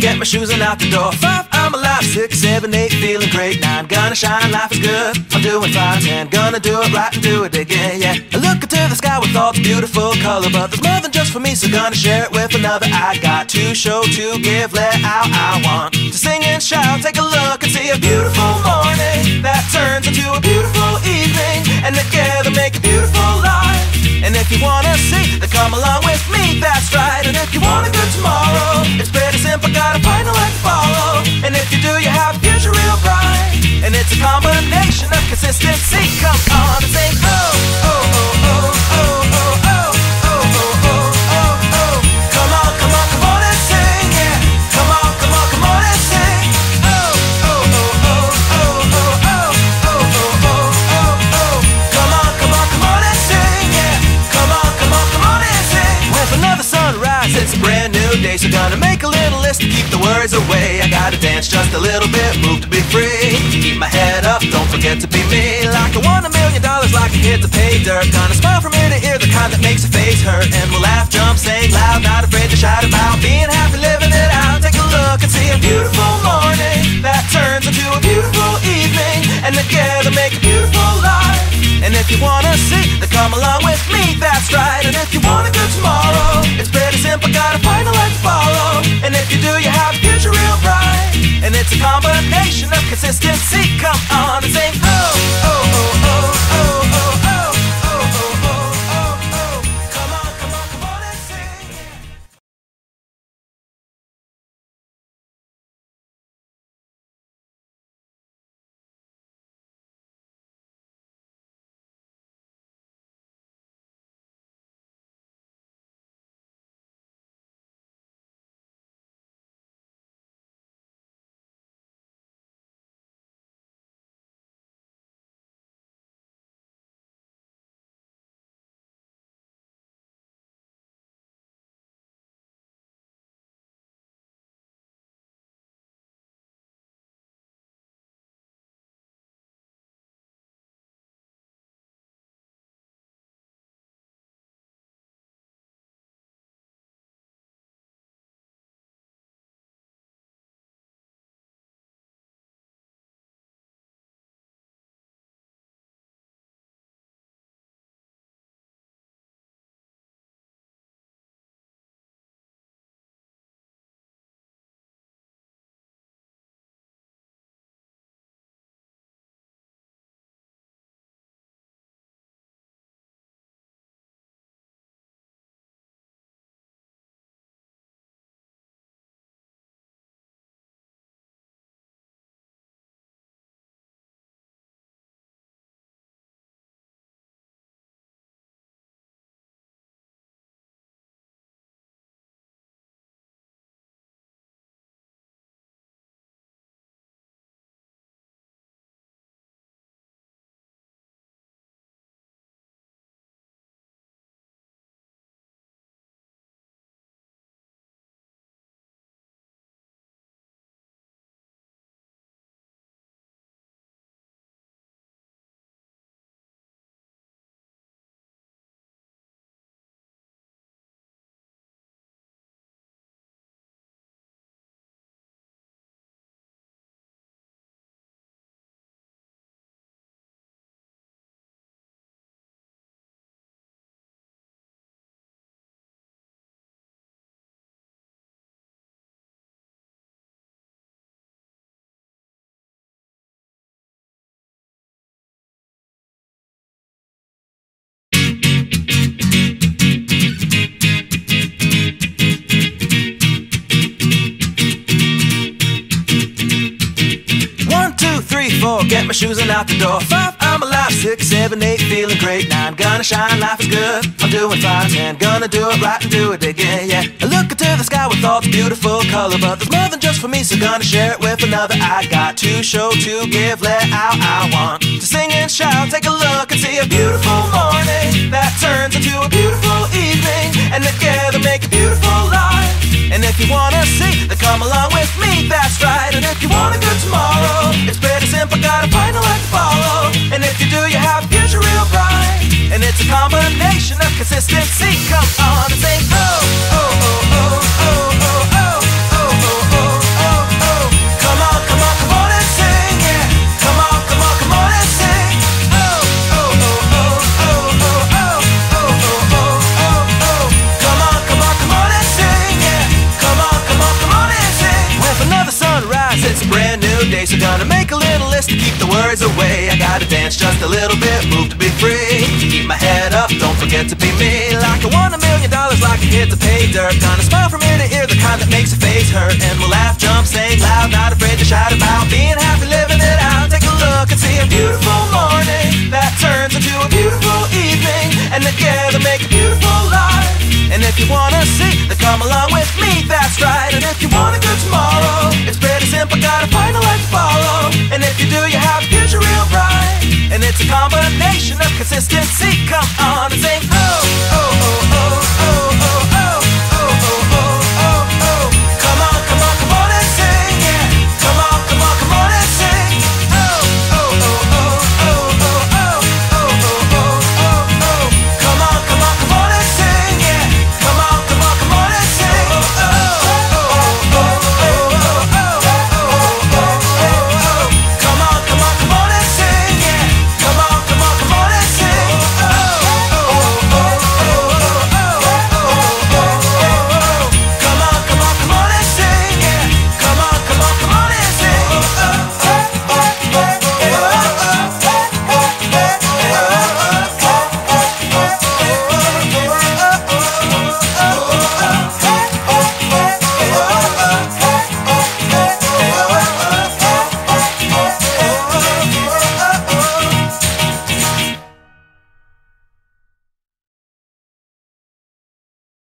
get my shoes and out the door. Five, I'm alive. Six, seven, eight, feeling great. Nine, gonna shine, life is good. I'm doing fine. Ten, gonna do it right and do it again, yeah. I look into the sky with all the beautiful color, but there's more than just for me, so gonna share it with another. I got to show, to give, let out. I want to sing and shout. Take a look and see a beautiful morning that turns into a beautiful evening, and together make a beautiful life. And if you wanna see, then come along with me, that's right. And if you want combination of consistency. Come on and say, day, so gonna make a little list to keep the worries away. I gotta dance just a little bit, move to be free. Keep my head up, don't forget to be me. Like I won a million dollars, like a kid to pay dirt. Gonna smile from ear to ear, the kind that makes a face hurt. And we'll laugh, jump, sing loud, not afraid to shout about being happy, living it out. Take a look and see a beautiful morning that turns into a beautiful evening, and together make a beautiful life. And if you wanna see, then come along combination of consistency. Come on four, get my shoes and out the door. Five, I'm alive. Six, seven, eight, feeling great. Nine, gonna shine, life is good. I'm doing fine. Ten, gonna do it right and do it again, yeah. I look into the sky with all the beautiful color, but there's more than just for me, so gonna share it with another. I got to show, to give, let out. I want to sing and shout. Take a look and see a beautiful morning that turns into a beautiful evening, and together make a beautiful life. And if you wanna see, then come along with me, that's right. And if you want a good tomorrow, got a final act to follow. And if you do, you have future real bright. And it's a combination of consistency. Come on and sing, oh, oh, oh, oh, oh, oh, oh. Brand new day, so gonna make a worries away. I gotta dance just a little bit, move to be free. Keep my head up, don't forget to be me. Like I won a million dollars, like I hit the pay dirt. Gonna smile from ear to ear, the kind that makes your face hurt. And we'll laugh, jump, sing loud, not afraid to shout about being happy, living it out. Take a look and see a beautiful morning that turns into a beautiful evening. And together it's a combination of consistency. Come on and sing, oh, oh,